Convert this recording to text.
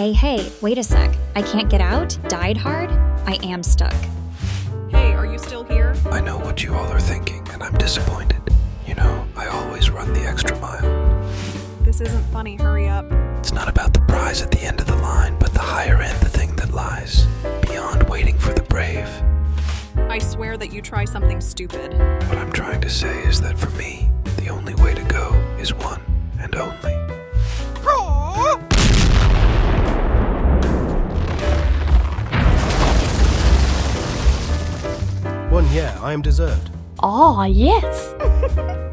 Hey, hey, wait a sec. I can't get out? Died hard? I am stuck. Hey, are you still here? I know what you all are thinking, and I'm disappointed. You know, I always run the extra mile. This isn't funny, hurry up. It's not about the prize at the end of the line, but the higher end, the thing that lies beyond waiting for the brave. I swear that you try something stupid. What I'm trying to say is that for me, the only way to go is one One year, I am deserved. Ah, yes.